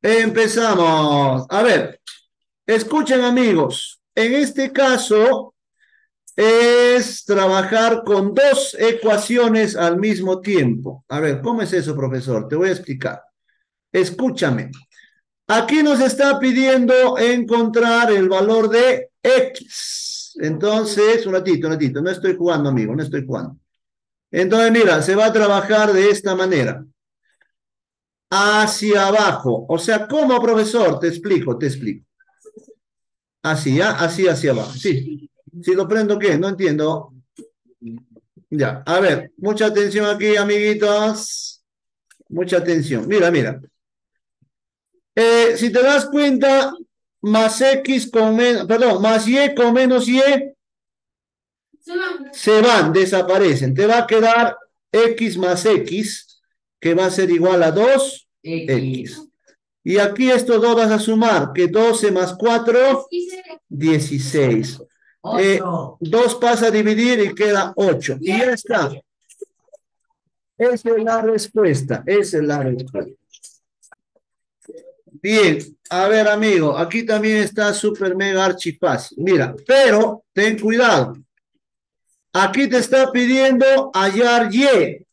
Empezamos. A ver, escuchen amigos. En este caso es trabajar con dos ecuaciones al mismo tiempo. A ver, ¿cómo es eso, profesor? Te voy a explicar. Escúchame. Aquí nos está pidiendo encontrar el valor de X. Entonces, un ratito, un ratito. No estoy jugando, amigo, no estoy jugando. Entonces, mira, se va a trabajar de esta manera. Hacia abajo. O sea, ¿cómo, profesor? Te explico, te explico. Así, ¿ya? Así hacia abajo. Sí. Si lo prendo, ¿qué? No entiendo. Ya, a ver, mucha atención aquí, amiguitos. Mucha atención. Mira, mira. Eh, si te das cuenta, más X con menos, perdón, más Y con menos Y, se van, desaparecen. Te va a quedar X más X, que va a ser igual a 2X. X. Y aquí estos dos vas a sumar, que 12 más 4, 16. Eh, 2 pasa a dividir y queda 8. Y ya está. Esa es la respuesta. Esa es la respuesta. Bien, a ver, amigo, aquí también está súper mega archifácil. Mira, pero ten cuidado. Aquí te está pidiendo hallar Y.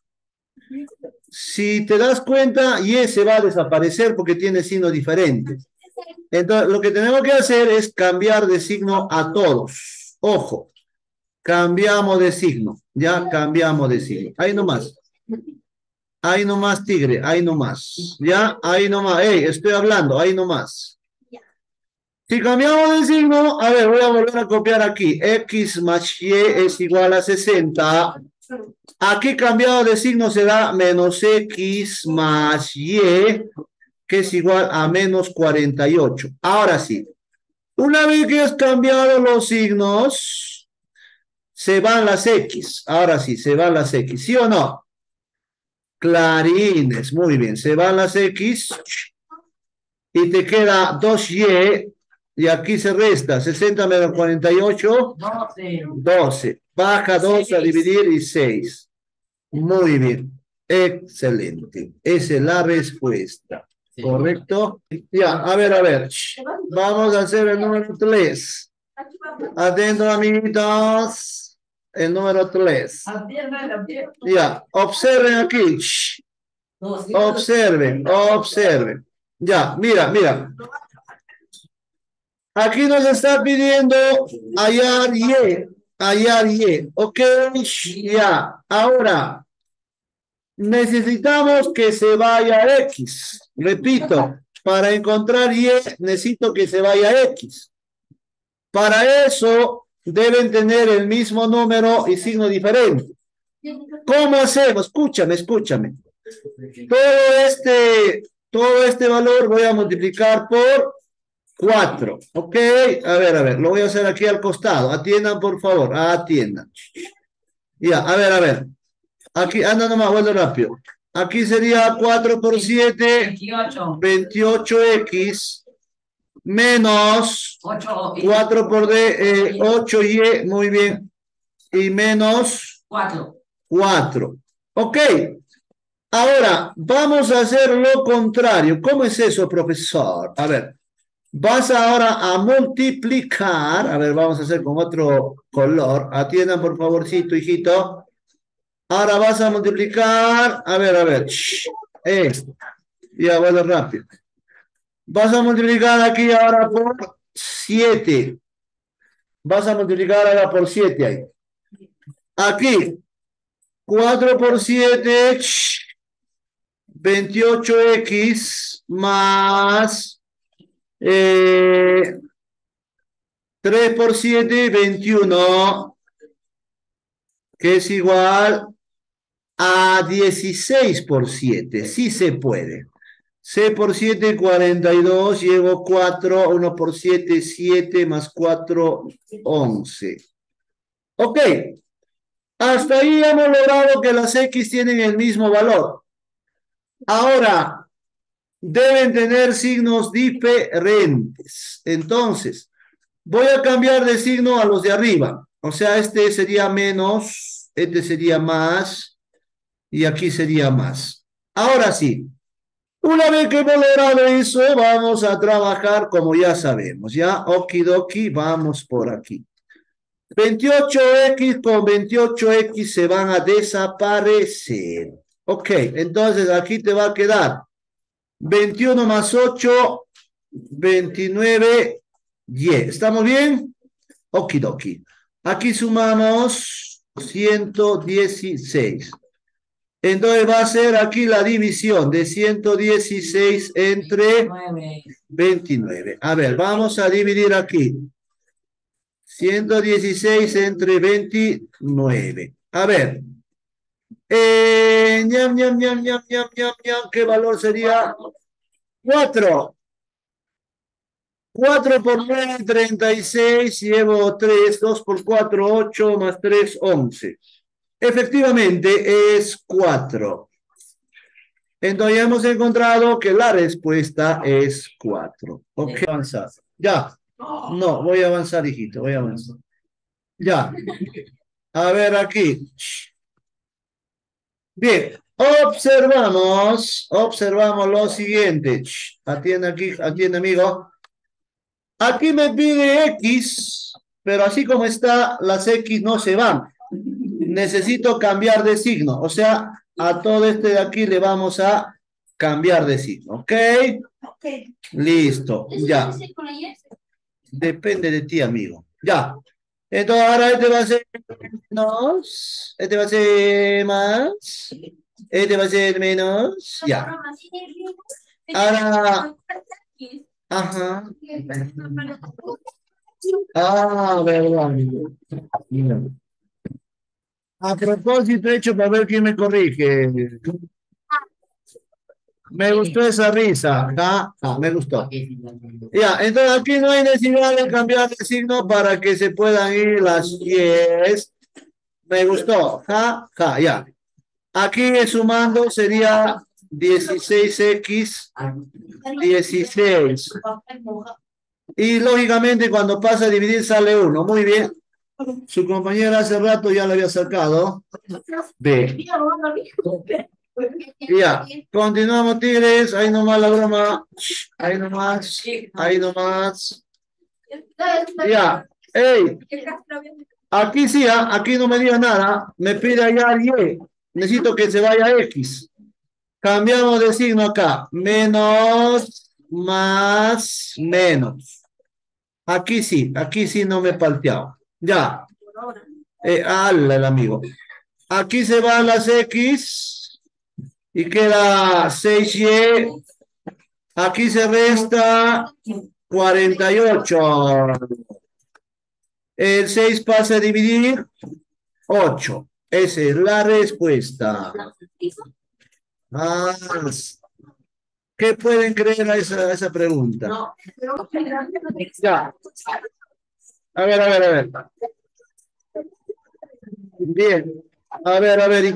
Si te das cuenta, Y se va a desaparecer porque tiene signo diferente. Entonces, lo que tenemos que hacer es cambiar de signo a todos. Ojo, cambiamos de signo. Ya cambiamos de signo. Ahí nomás. Ahí nomás, tigre, ahí nomás. ¿Ya? Ahí nomás. Ey, estoy hablando, ahí nomás. Si cambiamos de signo, a ver, voy a volver a copiar aquí. X más Y es igual a 60. Aquí cambiado de signo será menos X más Y, que es igual a menos 48. Ahora sí. Una vez que has cambiado los signos, se van las X. Ahora sí, se van las X. ¿Sí o no? Clarines, muy bien. Se van las X y te queda 2Y y aquí se resta 60 menos 48, 12. 12. Baja 2 a dividir y 6. Muy bien. Excelente. Esa es la respuesta. ¿Correcto? Ya, a ver, a ver. Vamos a hacer el número 3. Atento, amiguitos el número 3. Ya, observen aquí. Observen, observen. Ya, mira, mira. Aquí nos está pidiendo hallar Y, hallar Y. Ok, ya. Ahora, necesitamos que se vaya X. Repito, para encontrar Y necesito que se vaya X. Para eso deben tener el mismo número y signo diferente. ¿Cómo hacemos? Escúchame, escúchame. Todo este, todo este valor voy a multiplicar por 4. ¿Ok? A ver, a ver, lo voy a hacer aquí al costado. Atiendan, por favor, atiendan. Ya, a ver, a ver. Aquí, anda nomás, vuelve rápido. Aquí sería 4 por 7, 28. x menos 4 por D, 8Y, eh, muy bien, y menos 4. 4. Ok. Ahora, vamos a hacer lo contrario. ¿Cómo es eso, profesor? A ver, vas ahora a multiplicar. A ver, vamos a hacer con otro color. Atiendan, por favorcito, hijito. Ahora vas a multiplicar. A ver, a ver. Esto. Ya, bueno, rápido. Vas a multiplicar aquí ahora por 7. Vas a multiplicar ahora por 7 ahí. Aquí, 4 por 7, 28x más 3 eh, por 7, 21, que es igual a 16 por 7. Sí se puede. C por 7, 42, llevo 4, 1 por 7, 7, más 4, 11. Ok, hasta ahí hemos logrado que las X tienen el mismo valor. Ahora, deben tener signos diferentes. Entonces, voy a cambiar de signo a los de arriba. O sea, este sería menos, este sería más, y aquí sería más. Ahora sí, Una vez que hemos logrado eso, vamos a trabajar como ya sabemos, ¿ya? Okidoki, vamos por aquí. 28x con 28x se van a desaparecer. Ok, entonces aquí te va a quedar 21 más 8, 29, y. ¿Estamos bien? Okidoki. Aquí sumamos 116. Entonces va a ser aquí la división de 116 entre 29. A ver, vamos a dividir aquí. 116 entre 29. A ver. Eh. ¿Qué valor sería? 4. 4 por 9, 36. Llevo 3. 2 por 4, 8. Más 3, 11. Efectivamente es 4. Entonces hemos encontrado que la respuesta es 4. Ok, avanzar. Ya. No, voy a avanzar, hijito, voy a avanzar. Ya. A ver aquí. Bien, observamos, observamos lo siguiente. Atiende aquí, atiende amigo. Aquí me pide X, pero así como está, las X no se van necesito cambiar de signo. O sea, a todo este de aquí le vamos a cambiar de signo. ¿Ok? Ok. Listo. Ya. Depende de ti, amigo. Ya. Entonces ahora este va a ser menos. Este va a ser más. Este va a ser menos. Ya. Ahora. Ajá. Ah, verdad. A propósito, hecho para ver quién me corrige. Me gustó esa risa. ¿ah? me gustó. Ya, entonces aquí no hay necesidad de cambiar de signo para que se puedan ir las 10. Me gustó. Ja, ja, ya. Aquí sumando sería 16x 16. Y lógicamente cuando pasa a dividir sale 1. Muy bien. Su compañera hace rato ya lo había sacado. B. Ya, continuamos, Tigres. Ahí nomás la broma. Ahí nomás. Ahí nomás. Ya. Ey. Aquí sí, ¿ah? aquí no me diga nada. Me pide allá Y. Necesito que se vaya X. Cambiamos de signo acá. Menos, más, menos. Aquí sí, aquí sí no me he palteado. Ya. Eh, el amigo. Aquí se van las X y queda 6Y. Aquí se resta 48. El 6 pasa a dividir 8. Esa es la respuesta. ¿Qué pueden creer a esa, a esa pregunta? Ya. A ver, a ver, a ver. Bien. A ver, a ver.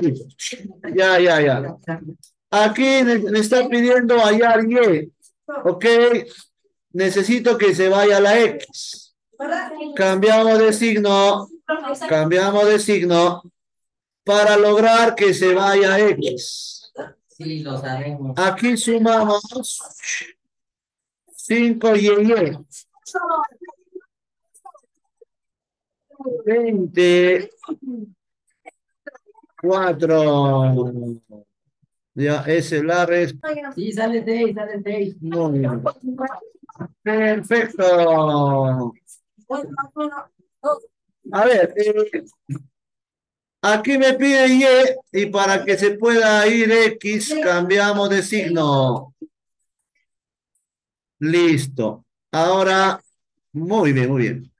Ya, ya, ya. Aquí me está pidiendo hallar Y. Ok. Necesito que se vaya la X. Cambiamos de signo. Cambiamos de signo para lograr que se vaya X. Sí, lo sabemos. Aquí sumamos 5 y Y. 24. Ya, ese es la respuesta. Sí, sale 6, sale 6. Muy bien. Perfecto. A ver, eh, aquí me pide Y y para que se pueda ir X cambiamos de signo. Listo. Ahora, muy bien, muy bien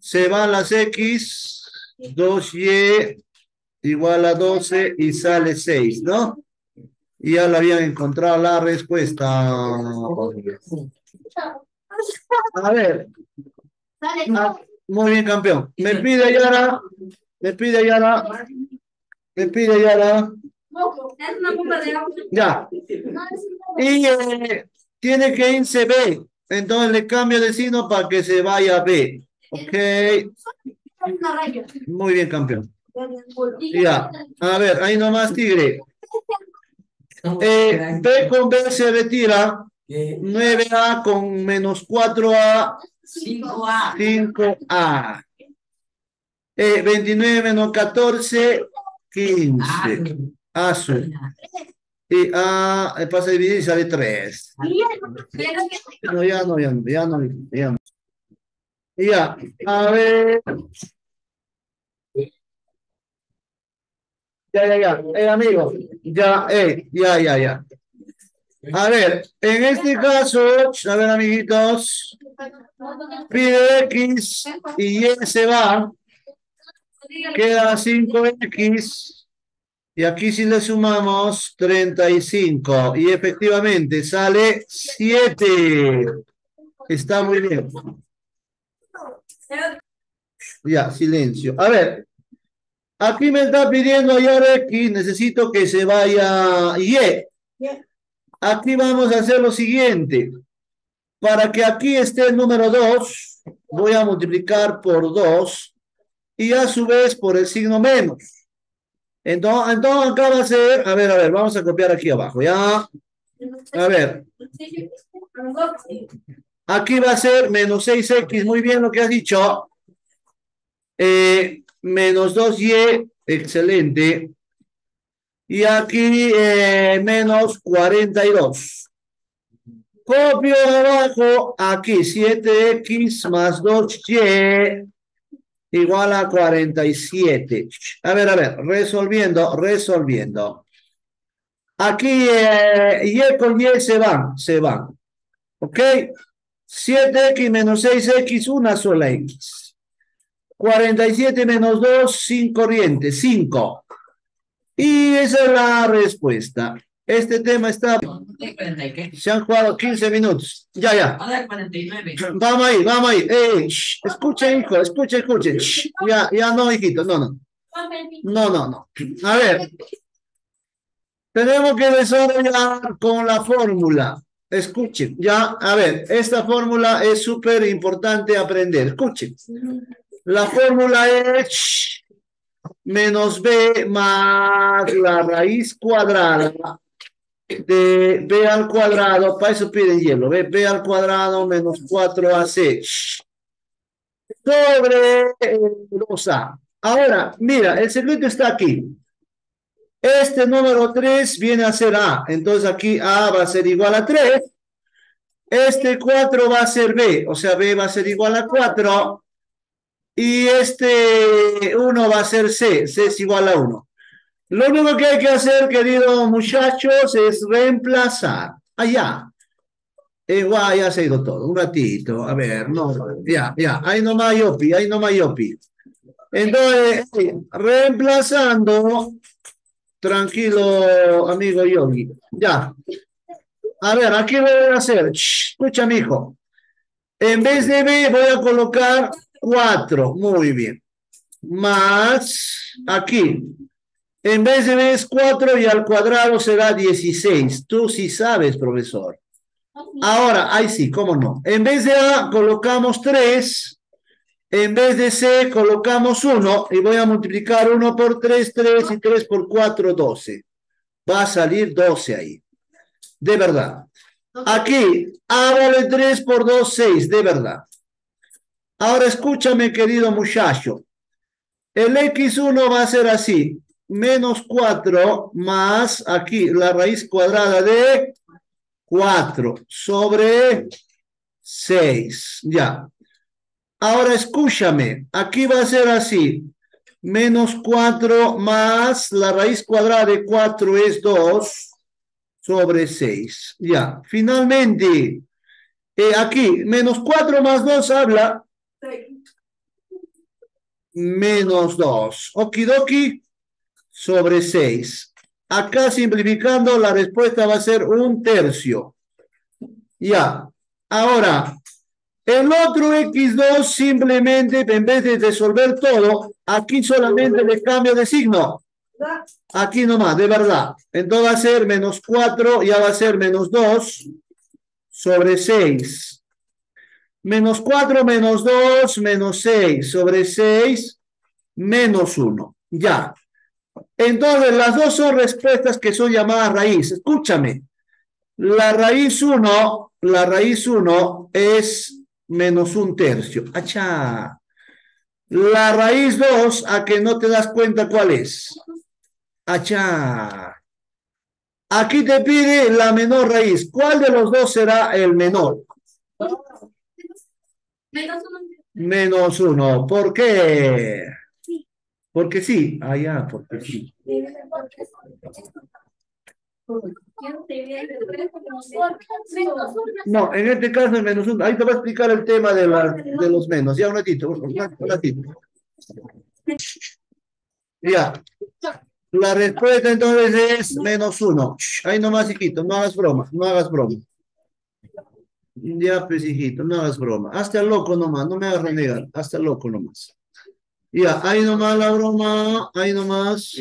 se van las X, 2Y igual a 12 y sale 6, ¿no? Y ya la habían encontrado la respuesta. A ver. Ah, muy bien, campeón. Me pide Yara. Me pide Yara. Me pide Yara. Ya. Y eh, tiene que irse B. Entonces le cambio de signo para que se vaya B. Ok. Muy bien, campeón. Ya. A ver, ahí nomás, Tigre. Eh, B con B se retira. 9A con menos 4A, 5A. 5A. Eh, 29 menos 14, 15. Azul. Y A eh, pasa a dividir y sale 3. No, ya no, ya no, ya no, ya no. Ya, a ver. Ya, ya, ya, eh, amigo, ya, eh, ya, ya, ya. A ver, en este caso, a ver, amiguitos, pide X y Y se va, queda 5X, y aquí si le sumamos 35, y efectivamente sale 7. Está muy bien. Ya, silencio. A ver, aquí me está pidiendo ya X, necesito que se vaya Y. Aquí vamos a hacer lo siguiente. Para que aquí esté el número 2, voy a multiplicar por 2 y a su vez por el signo menos. Entonces, entonces acá va a ser, a ver, a ver, vamos a copiar aquí abajo, ¿ya? A ver, aquí va a ser menos 6x, muy bien lo que has dicho. Eh, menos 2y, excelente. Y aquí eh, menos 42. Copio abajo, aquí 7x más 2y igual a 47. A ver, a ver, resolviendo, resolviendo. Aquí eh, y con y se van, se van. ¿Ok? 7x menos 6x, una sola x. 47 menos 2, sin corriente, 5. Y esa es la respuesta. Este tema está... Se han jugado 15 minutos. Ya, ya. Ahora 49. Vamos ahí, vamos ahí. Ey, shh, escuchen, hijo, escuchen. Shh, Ya, ya no, hijito, no, no. No, no, no. A ver. Tenemos que desarrollar con la fórmula. Escuchen, ya, a ver, esta fórmula es súper importante aprender. Escuchen. La fórmula es menos b más la raíz cuadrada de b al cuadrado, para eso piden hielo, b, b al cuadrado menos 4ac sobre 2a. Ahora, mira, el secreto está aquí. Este número 3 viene a ser a, entonces aquí a va a ser igual a 3. Este 4 va a ser b, o sea, b va a ser igual a 4. Y este 1 va a ser c, c es igual a 1. Lo único que hay que hacer, queridos muchachos, es reemplazar. Allá. Igual ya se ha ido todo. Un ratito. A ver, no. Ya, ya. Ahí nomás yopi, ahí nomás yopi. Entonces, reemplazando. Tranquilo, amigo Yogi. Ya. A ver, aquí voy a hacer. Shh, escucha, mijo. En vez de B voy a colocar 4. Muy bien. Más aquí. En vez de B es 4 y al cuadrado será 16. Tú sí sabes, profesor. Ahora, ahí sí, cómo no. En vez de A colocamos 3. En vez de C colocamos 1 y voy a multiplicar 1 por 3, 3 y 3 por 4, 12. Va a salir 12 ahí. De verdad. Aquí, A vale 3 por 2, 6, de verdad. Ahora escúchame, querido muchacho. El X1 va a ser así. Menos 4 más aquí la raíz cuadrada de 4 sobre 6. Ya. Ahora escúchame. Aquí va a ser así. Menos 4 más la raíz cuadrada de 4 es 2 sobre 6. Ya. Finalmente, eh, aquí, menos 4 más 2 habla menos 2. Okidoki sobre 6. Acá simplificando, la respuesta va a ser un tercio. Ya. Ahora, el otro X2 simplemente, en vez de resolver todo, aquí solamente le cambio de signo. Aquí nomás, de verdad. Entonces va a ser menos 4, ya va a ser menos 2 sobre 6. Menos 4 menos 2 menos 6 sobre 6 menos 1. Ya. Entonces, las dos son respuestas que son llamadas raíz. Escúchame. La raíz 1, la raíz 1 es menos un tercio. Achá. La raíz 2, a que no te das cuenta cuál es. Achá. Aquí te pide la menor raíz. ¿Cuál de los dos será el menor? Menos uno. Menos uno. ¿Por qué? Porque sí. Ah, ya, porque sí. No, en este caso el menos uno. Ahí te voy a explicar el tema de, la, de los menos. Ya, un ratito, un ratito. Ya. La respuesta entonces es menos uno. Ahí nomás, hijito, no hagas broma, no hagas broma. Ya, pues, hijito, no hagas broma. Hasta el loco nomás, no me hagas renegar. Hasta el loco nomás. Ya, ahí nomás la broma, ahí nomás.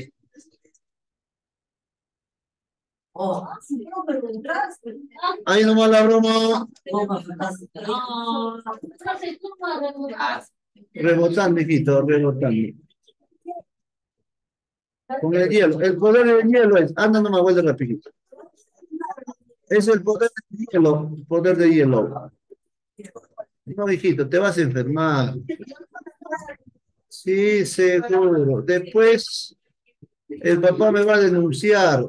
Oh, Ahí nomás la broma. Rebotando, hijito, rebotando. Con el hielo. El poder del hielo es, anda nomás, vuelve rapidito. Es el poder del hielo, el poder del hielo. No, hijito, te vas a enfermar. Sí, seguro. Después, el papá me va a denunciar.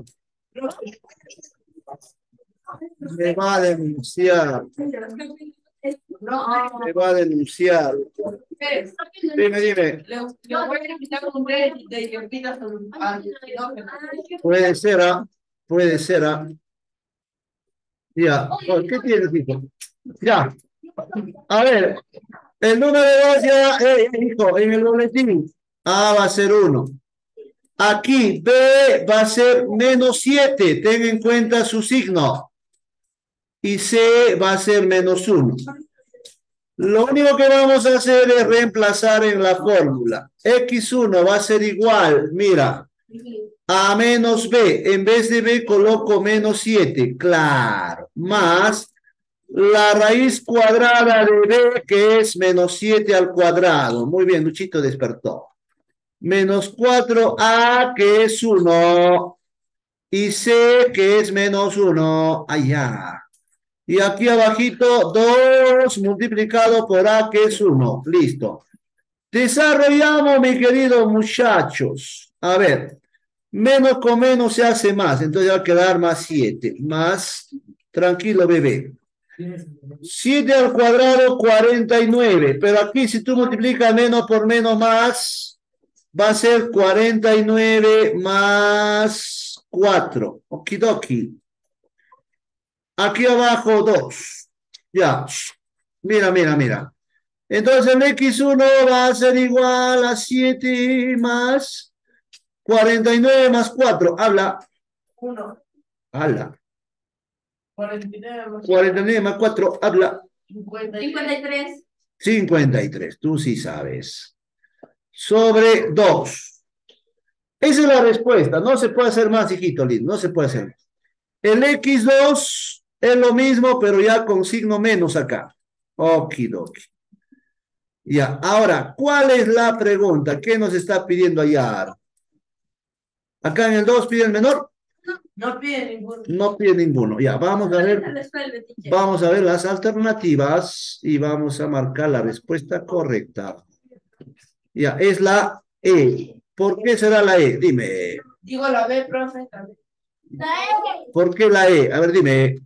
Me va a denunciar. Me va a denunciar. Dime, dime. De Puede ser, ¿ah? Puede ser, ¿ah? Ya. ¿Qué tienes, hijo? Ya. A ver. El número de dos ya, eh, hijo, en el boletín. A va a ser uno. Aquí B va a ser menos siete. Ten en cuenta su signo. Y C va a ser menos uno. Lo único que vamos a hacer es reemplazar en la fórmula. X1 va a ser igual, mira, a menos B. En vez de B coloco menos 7, claro. Más la raíz cuadrada de B, que es menos 7 al cuadrado. Muy bien, Luchito despertó. Menos 4A, que es 1. Y C, que es menos 1. Allá. Y aquí abajito, 2 multiplicado por A, que es 1. Listo. Desarrollamos, mi querido muchachos. A ver, menos con menos se hace más. Entonces va a quedar más 7. Más, tranquilo, bebé. 7 al cuadrado, 49. Pero aquí si tú multiplicas menos por menos más, va a ser 49 más 4. Okidoki. Aquí abajo 2. Ya. Mira, mira, mira. Entonces el X1 va a ser igual a 7 más 49 más 4. Habla. Uno, Habla. 49 más 49 más 4. Habla. 50 53. 53. Tú sí sabes. Sobre 2. Esa es la respuesta. No se puede hacer más, hijito lindo. No se puede hacer. El X2 es lo mismo, pero ya con signo menos acá. Okidoki. Ya, ahora, ¿cuál es la pregunta? ¿Qué nos está pidiendo allá? Acá en el 2 pide el menor, No pide ninguno. no pide ninguno. Ya, vamos a ver, vamos a ver las alternativas y vamos a marcar la respuesta correcta. Ya, es la E. ¿Por qué será la E? Dime. Digo la B, profe. también. ¿Por qué la E? A ver, dime.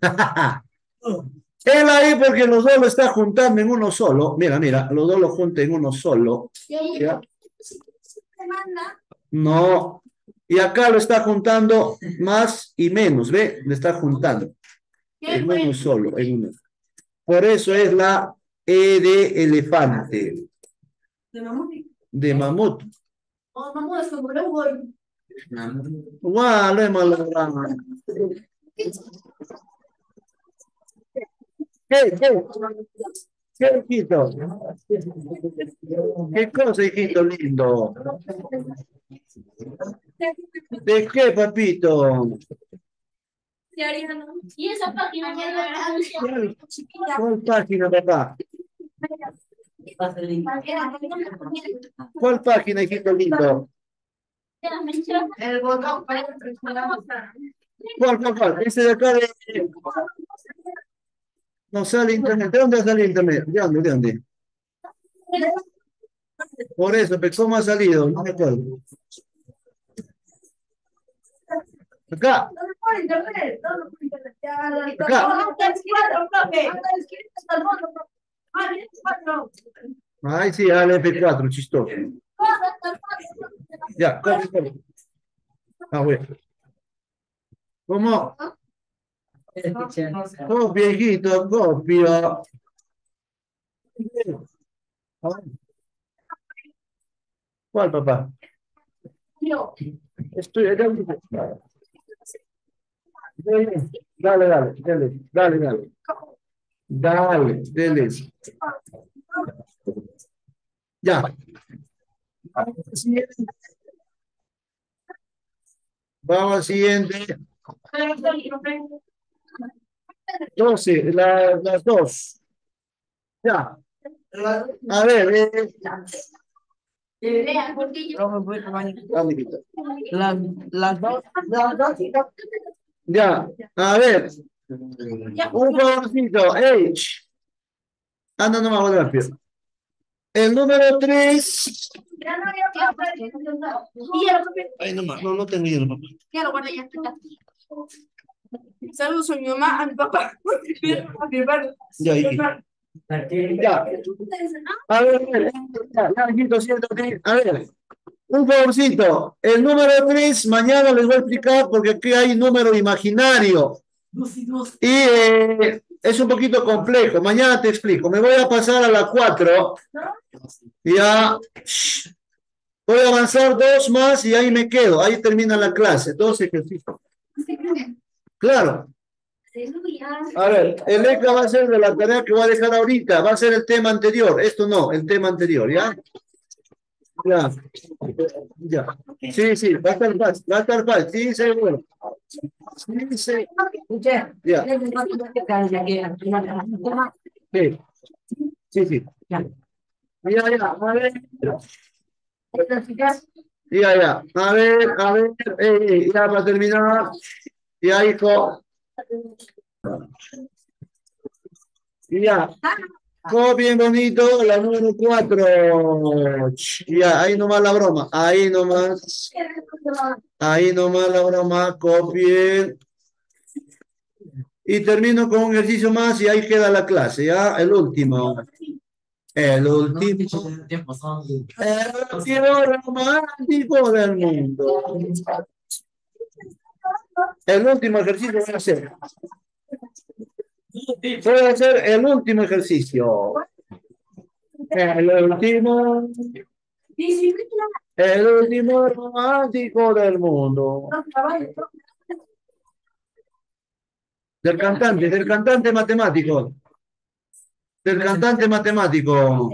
Es la E porque los dos lo está juntando en uno solo. Mira, mira, los dos lo juntan en uno solo. Ya. No. Y acá lo está juntando más y menos, ¿ve? Le está juntando en uno solo, en uno. Por eso es la E de elefante, de mamut. Oh, vamos, como lo voy. ¡Guau! Lo hemos logrado. ¿Qué, qué? ¿Qué, hijito? ¿Qué cosa, hijito lindo? ¿De qué, papito? Y esa página que. ¿Cuál, cuál página, papá? ¿Cuál página, hijito lindo? El botón para presionar. ¿Cuál, cuál, cuál? Ese de acá de... No sale internet. ¿De dónde sale internet? ¿De dónde? ¿De dónde? Por eso, pero ¿cómo ha salido? No me acuerdo. Acá. Ay, sí, al F4, chistoso. Ya, copia, copia. Ah, bueno. ¿Cómo? Copia, hijito, copia. ¿Cuál, papá? Dale, dale, dale, dale, dale. Dale, dale. Ya. Vamos al siguiente. 12, la- las dos. Ya. A ver, eh. Las, las dos. Ya, a ver, un favorcito, H. Anda nomás más rápido. El número 3. Ay, nomás, no, no tengo papá. Saludos a mi mamá, a mi papá. A mi hermano. Ya. A ver, a ver. A ver, un favorcito. El número 3, mañana les voy a explicar porque aquí hay número imaginario. Y eh, es un poquito complejo. Mañana te explico. Me voy a pasar a la 4. Ya. Voy a avanzar dos más y ahí me quedo. Ahí termina la clase. Dos ejercicios. Claro. A ver, el ECA va a ser de la tarea que voy a dejar ahorita. Va a ser el tema anterior. Esto no, el tema anterior, ¿ya? Ya. Ya. Sí, sí, va a estar fácil. Va a estar fácil. Sí, seguro. Sí, sí. Ya. Sí, sí, sí. Ya, ya, a ver. Ya, ya. A ver, a ver. eh, ya para terminar. Ya, hijo. Ya. Todo bien bonito, la número cuatro. Ya, ahí nomás la broma. Ahí nomás. Ahí nomás la broma. Copien. Y termino con un ejercicio más y ahí queda la clase, ¿ya? El último. El último. El último romántico del mundo. El último ejercicio voy a hacer. Voy a hacer el último ejercicio. El último. El último romántico del mundo. Del cantante, del cantante matemático. Del cantante matemático.